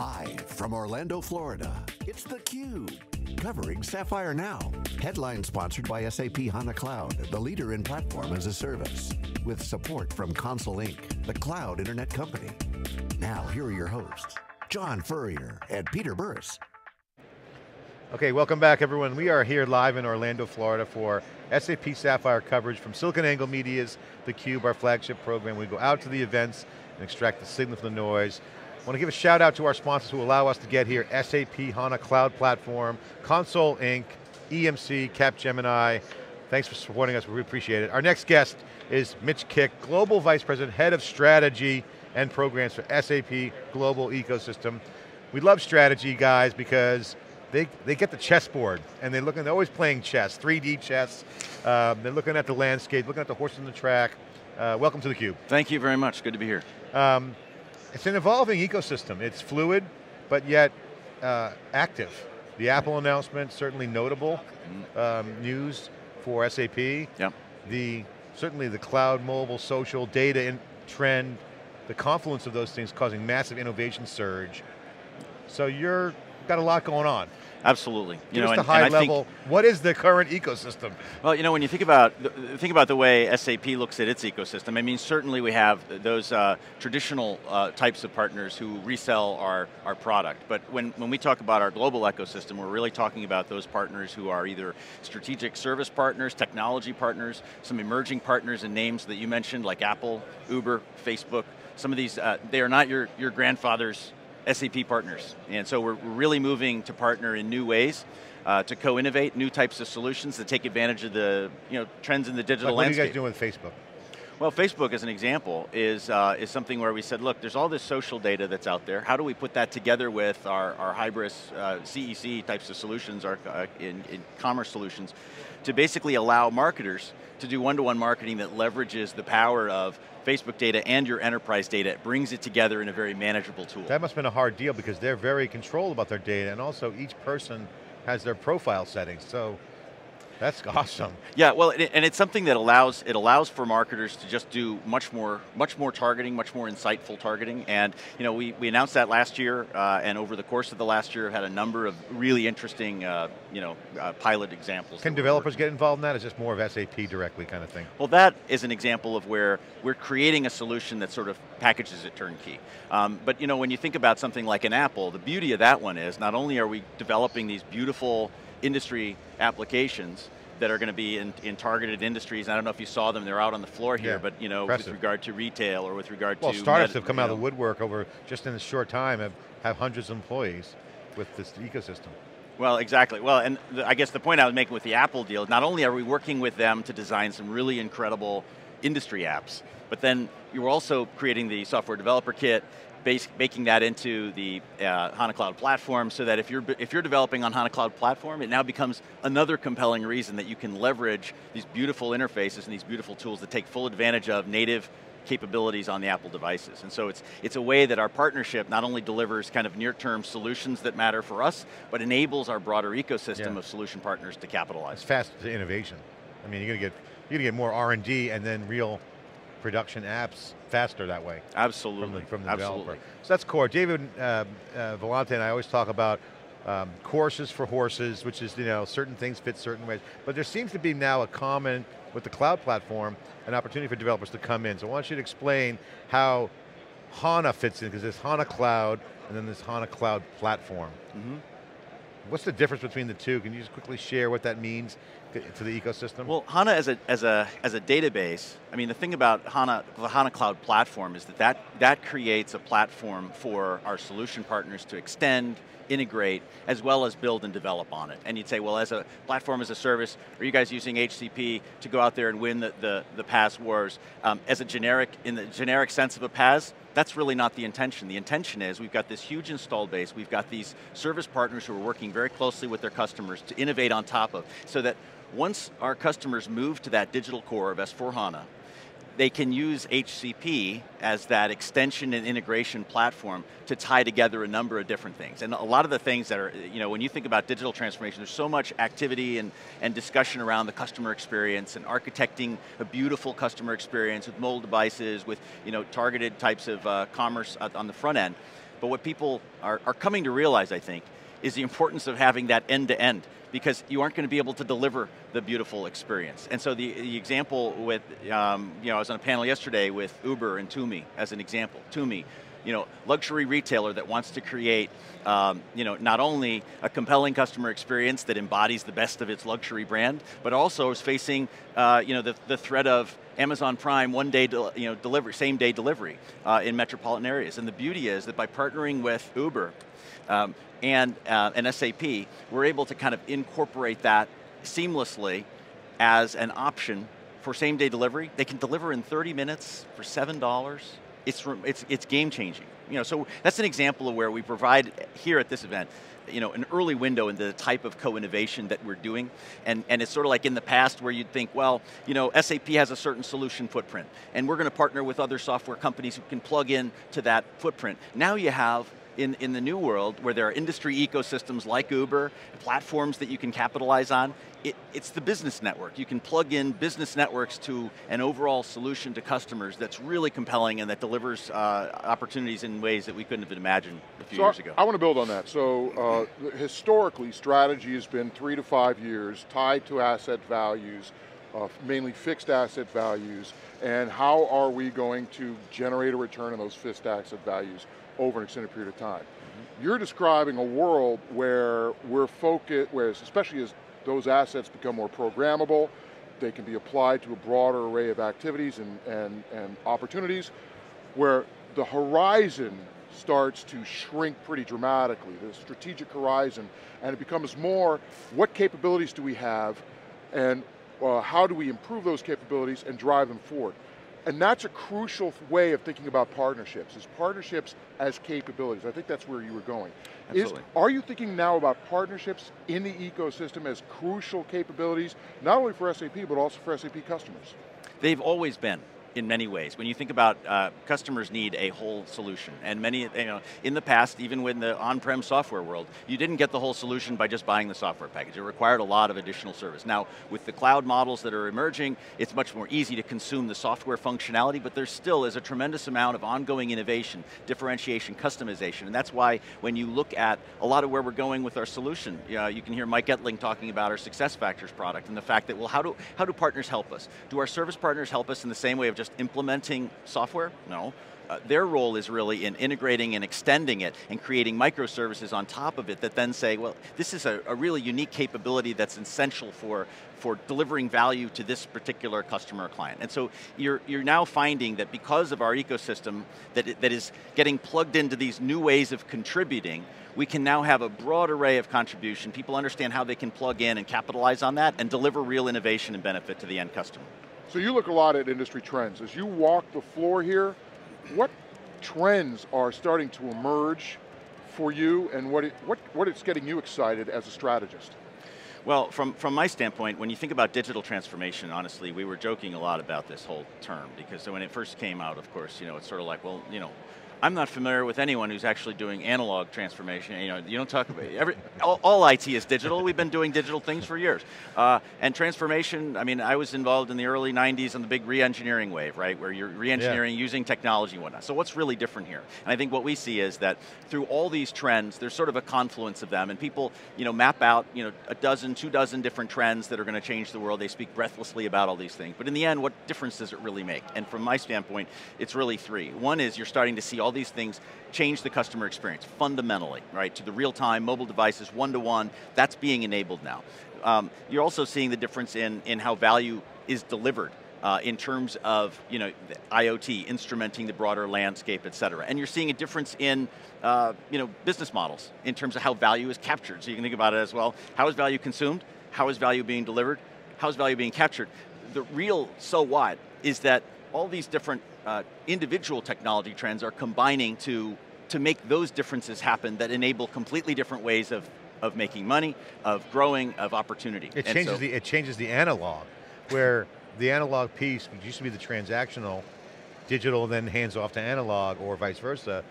Live from Orlando, Florida, it's theCUBE. Covering Sapphire Now. Headline sponsored by SAP HANA Cloud, the leader in platform as a service. With support from Console Inc., the cloud internet company. Now, here are your hosts, John Furrier and Peter Burris. Okay, welcome back everyone. We are here live in Orlando, Florida for SAP Sapphire coverage from SiliconANGLE Media's theCUBE, our flagship program. We go out to the events and extract the signal from the noise. I want to give a shout out to our sponsors who allow us to get here, SAP HANA Cloud Platform, Console Inc., EMC, Capgemini. Thanks for supporting us, we really appreciate it. Our next guest is Mitch Kick, Global Vice President, Head of Strategy and Programs for SAP Global Ecosystem. We love strategy, guys, because they, they get the chessboard and they're looking, they're always playing chess, 3D chess. Um, they're looking at the landscape, looking at the horse in the track. Uh, welcome to theCUBE. Thank you very much, good to be here. Um, it's an evolving ecosystem. It's fluid, but yet uh, active. The Apple announcement, certainly notable um, news for SAP. Yep. The, certainly the cloud, mobile, social, data in trend, the confluence of those things causing massive innovation surge. So you're got a lot going on. Absolutely. Give you know, us the high level, what is the current ecosystem? Well, you know, when you think about, think about the way SAP looks at its ecosystem, I mean, certainly we have those uh, traditional uh, types of partners who resell our, our product, but when, when we talk about our global ecosystem, we're really talking about those partners who are either strategic service partners, technology partners, some emerging partners and names that you mentioned, like Apple, Uber, Facebook, some of these, uh, they are not your, your grandfather's SAP partners. And so we're really moving to partner in new ways, uh, to co-innovate new types of solutions that take advantage of the you know, trends in the digital like landscape. What are you guys doing with Facebook? Well, Facebook as an example is, uh, is something where we said, look, there's all this social data that's out there. How do we put that together with our, our Hybris uh, CEC types of solutions, our uh, in, in commerce solutions, to basically allow marketers to do one-to-one -one marketing that leverages the power of Facebook data and your enterprise data, it brings it together in a very manageable tool. That must have been a hard deal because they're very controlled about their data and also each person has their profile settings, so that's awesome. Yeah, well, and it's something that allows it allows for marketers to just do much more, much more targeting, much more insightful targeting. And you know, we, we announced that last year, uh, and over the course of the last year, had a number of really interesting, uh, you know, uh, pilot examples. Can developers get involved in that? Is this more of SAP directly kind of thing? Well, that is an example of where we're creating a solution that sort of packages it turnkey. Um, but you know, when you think about something like an Apple, the beauty of that one is not only are we developing these beautiful industry applications that are going to be in, in, targeted industries. I don't know if you saw them, they're out on the floor here, yeah, but you know, impressive. with regard to retail or with regard well, to- Well, startups have come out know. of the woodwork over, just in a short time, have, have hundreds of employees with this ecosystem. Well, exactly. Well, and the, I guess the point I was making with the Apple deal, not only are we working with them to design some really incredible industry apps, but then you're also creating the software developer kit, base, baking that into the uh, HANA Cloud Platform so that if you're, if you're developing on HANA Cloud Platform, it now becomes another compelling reason that you can leverage these beautiful interfaces and these beautiful tools that take full advantage of native capabilities on the Apple devices. And so it's, it's a way that our partnership not only delivers kind of near-term solutions that matter for us, but enables our broader ecosystem yeah. of solution partners to capitalize. It's fast to innovation. I mean, you're going to get, you're going to get more R&D and then real production apps faster that way. Absolutely, from the, from the Absolutely. developer. So that's core. David uh, uh, Vellante and I always talk about um, courses for horses, which is, you know, certain things fit certain ways. But there seems to be now a common, with the cloud platform, an opportunity for developers to come in. So I want you to explain how HANA fits in, because there's HANA Cloud, and then this HANA Cloud Platform. Mm -hmm. What's the difference between the two? Can you just quickly share what that means to the ecosystem? Well, HANA as a, as a, as a database, I mean the thing about HANA, the HANA Cloud Platform is that, that that creates a platform for our solution partners to extend, integrate, as well as build and develop on it. And you'd say, well, as a platform as a service, are you guys using HCP to go out there and win the, the, the PaaS wars? Um, as a generic, in the generic sense of a PaaS, that's really not the intention. The intention is we've got this huge installed base, we've got these service partners who are working very closely with their customers to innovate on top of, so that once our customers move to that digital core of S4HANA, they can use HCP as that extension and integration platform to tie together a number of different things. And a lot of the things that are, you know, when you think about digital transformation, there's so much activity and, and discussion around the customer experience and architecting a beautiful customer experience with mobile devices, with you know, targeted types of uh, commerce on the front end But what people are, are coming to realize, I think, is the importance of having that end-to-end because you aren't going to be able to deliver the beautiful experience. And so the, the example with, um, you know, I was on a panel yesterday with Uber and Tumi as an example. Tumi, you know, luxury retailer that wants to create, um, you know, not only a compelling customer experience that embodies the best of its luxury brand, but also is facing, uh, you know, the, the threat of Amazon Prime one day, you know, delivery, same day delivery uh, in metropolitan areas. And the beauty is that by partnering with Uber um, and, uh, and SAP, we're able to kind of incorporate that seamlessly as an option for same day delivery. They can deliver in 30 minutes for $7 it's, it's, it's game changing. You know, so that's an example of where we provide here at this event you know, an early window into the type of co-innovation that we're doing. And, and it's sort of like in the past where you'd think, well, you know, SAP has a certain solution footprint, and we're going to partner with other software companies who can plug in to that footprint. Now you have in, in the new world where there are industry ecosystems like Uber, platforms that you can capitalize on, it, it's the business network. You can plug in business networks to an overall solution to customers that's really compelling and that delivers uh, opportunities in ways that we couldn't have imagined a few so years I, ago. I want to build on that. So uh, historically, strategy has been three to five years tied to asset values, uh, mainly fixed asset values, and how are we going to generate a return on those fixed asset values over an extended period of time. You're describing a world where we're focused, where especially as those assets become more programmable, they can be applied to a broader array of activities and, and, and opportunities, where the horizon starts to shrink pretty dramatically, the strategic horizon, and it becomes more, what capabilities do we have, and uh, how do we improve those capabilities and drive them forward? And that's a crucial way of thinking about partnerships, is partnerships as capabilities. I think that's where you were going. Is, are you thinking now about partnerships in the ecosystem as crucial capabilities, not only for SAP, but also for SAP customers? They've always been in many ways. When you think about uh, customers need a whole solution, and many, you know, in the past, even when the on-prem software world, you didn't get the whole solution by just buying the software package. It required a lot of additional service. Now, with the cloud models that are emerging, it's much more easy to consume the software functionality, but there still is a tremendous amount of ongoing innovation, differentiation, customization, and that's why when you look at a lot of where we're going with our solution, you, can hear Mike Ettling talking about our SuccessFactors product and the fact that, well, how do, how do partners help us? Do our service partners help us in the same way of just implementing software? No. Uh, their role is really in integrating and extending it and creating microservices on top of it that then say, well, this is a, a, really unique capability that's essential for, for delivering value to this particular customer or client. And so you're, you're now finding that because of our ecosystem that, it, that is getting plugged into these new ways of contributing, we can now have a broad array of contribution. People understand how they can plug in and capitalize on that and deliver real innovation and benefit to the end customer. So you look a lot at industry trends. As you walk the floor here, what trends are starting to emerge for you and what, it, what, what it's getting you excited as a strategist? Well, from, from my standpoint, when you think about digital transformation, honestly, we were joking a lot about this whole term because when it first came out, of course, you know, it's sort of like, well, you know, I'm not familiar with anyone who's actually doing analog transformation. You know, you don't talk about every all, all IT is digital. We've been doing digital things for years. Uh, and transformation. I mean, I was involved in the early '90s on the big re-engineering wave, right, where you're re-engineering yeah. using technology and whatnot. So what's really different here? And I think what we see is that through all these trends, there's sort of a confluence of them, and people, you know, map out, you know, a dozen, two dozen different trends that are going to change the world. They speak breathlessly about all these things, but in the end, what difference does it really make? And from my standpoint, it's really three. One is you're starting to see all all these things change the customer experience fundamentally, right? To the real-time mobile devices, one-to-one, -one, that's being enabled now. Um, you're also seeing the difference in, in how value is delivered uh, in terms of you know, IoT, instrumenting the broader landscape, et cetera. And you're seeing a difference in uh, you know, business models in terms of how value is captured. So you can think about it as well. How is value consumed? How is value being delivered? How is value being captured? The real so what is that all these different uh, individual technology trends are combining to, to make those differences happen that enable completely different ways of, of making money, of growing, of opportunity. It changes, so, the, it changes the analog, where the analog piece used to be the transactional, digital then hands off to analog or vice versa.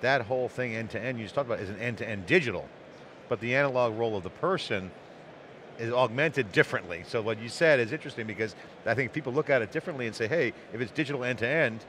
That whole thing end to end, you just talked about, is an end to end digital. But the analog role of the person is augmented differently. So what you said is interesting because I think people look at it differently and say, hey, if it's digital end to end,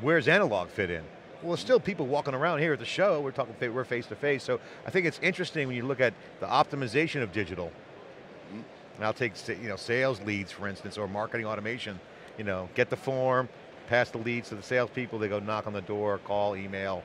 where's analog fit in? Well, there's still people walking around here at the show, we're talking, we're face to face, so I think it's interesting when you look at the optimization of digital. And I'll take you know, sales leads, for instance, or marketing automation. You know, get the form, pass the leads to the salespeople, they go knock on the door, call, email.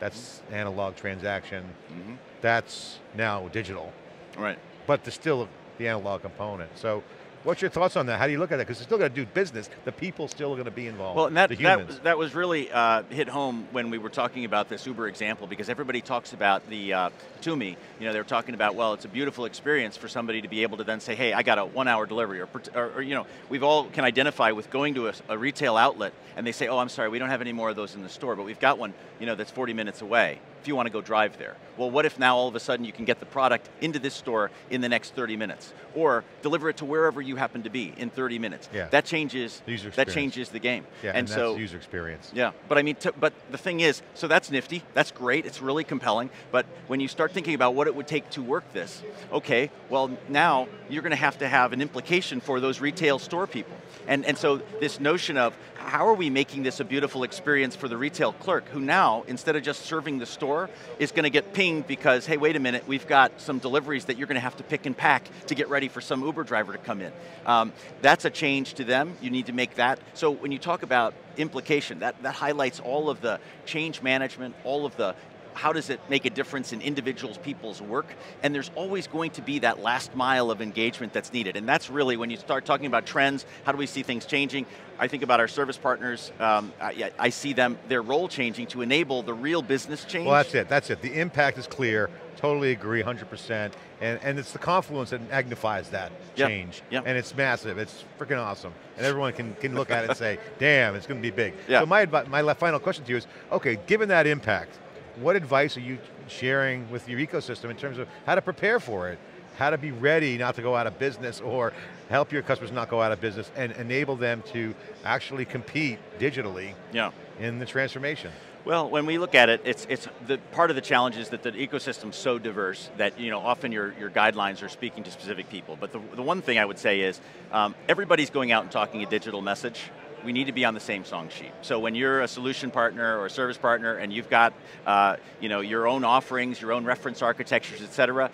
That's analog transaction. Mm -hmm. That's now digital. Right. But there's still the analog component. So What's your thoughts on that? How do you look at that? Because you're still got to do business. The people still are going to be involved. Well, and that, that, that was really uh, hit home when we were talking about this Uber example because everybody talks about the, uh, Tumi, you know, they're talking about, well, it's a beautiful experience for somebody to be able to then say, hey, I got a one hour delivery. Or, or, or you know, we've all can identify with going to a, a retail outlet and they say, oh, I'm sorry, we don't have any more of those in the store, but we've got one, you know, that's 40 minutes away if you want to go drive there. Well, what if now all of a sudden you can get the product into this store in the next 30 minutes? Or deliver it to wherever you happen to be in 30 minutes. Yeah. That changes, that changes the game. Yeah, and, and so, user experience. Yeah, but I mean, but the thing is, so that's nifty, that's great, it's really compelling, but when you start thinking about what it would take to work this, okay, well now you're going to have to have an implication for those retail store people. And, and so this notion of how are we making this a beautiful experience for the retail clerk who now, instead of just serving the store, is going to get pinged because, hey, wait a minute, we've got some deliveries that you're going to have to pick and pack to get ready for some Uber driver to come in. Um, that's a change to them, you need to make that. So when you talk about implication, that, that highlights all of the change management, all of the how does it make a difference in individuals, people's work? And there's always going to be that last mile of engagement that's needed. And that's really, when you start talking about trends, how do we see things changing? I think about our service partners, um, I, I, see them, their role changing to enable the real business change. Well that's it, that's it. The impact is clear, totally agree, 100%. And, and it's the confluence that magnifies that yep. change. Yep. And it's massive, it's freaking awesome. And everyone can, can look at it and say, damn, it's going to be big. Yep. So my, my final question to you is, okay, given that impact, what advice are you sharing with your ecosystem in terms of how to prepare for it? How to be ready not to go out of business or help your customers not go out of business and enable them to actually compete digitally yeah. in the transformation? Well, when we look at it, it's, it's the part of the challenge is that the ecosystem's so diverse that you know often your, your guidelines are speaking to specific people. But the, the one thing I would say is um, everybody's going out and talking a digital message we need to be on the same song sheet. So when you're a solution partner or a service partner and you've got uh, you know, your own offerings, your own reference architectures, et cetera,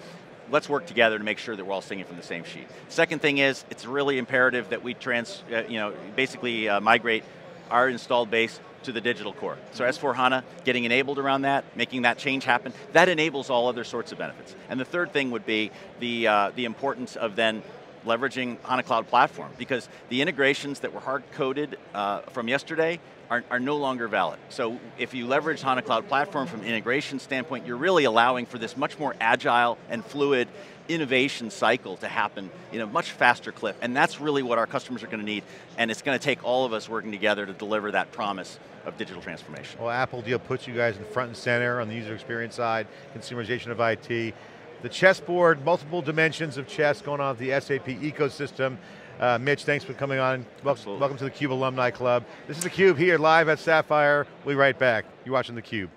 let's work together to make sure that we're all singing from the same sheet. Second thing is, it's really imperative that we trans, uh, you know, basically uh, migrate our installed base to the digital core. So S4 HANA, getting enabled around that, making that change happen, that enables all other sorts of benefits. And the third thing would be the, uh, the importance of then leveraging HANA Cloud Platform because the integrations that were hard-coded uh, from yesterday are, are, no longer valid. So if you leverage HANA Cloud Platform from an integration standpoint, you're really allowing for this much more agile and fluid innovation cycle to happen in a much faster clip. And that's really what our customers are going to need. And it's going to take all of us working together to deliver that promise of digital transformation. Well, Apple deal puts you guys in front and center on the user experience side, consumerization of IT the chessboard, multiple dimensions of chess going on with the SAP ecosystem. Uh, Mitch, thanks for coming on. Welcome, welcome to the CUBE Alumni Club. This is theCUBE here live at Sapphire. We'll be right back. You're watching theCUBE.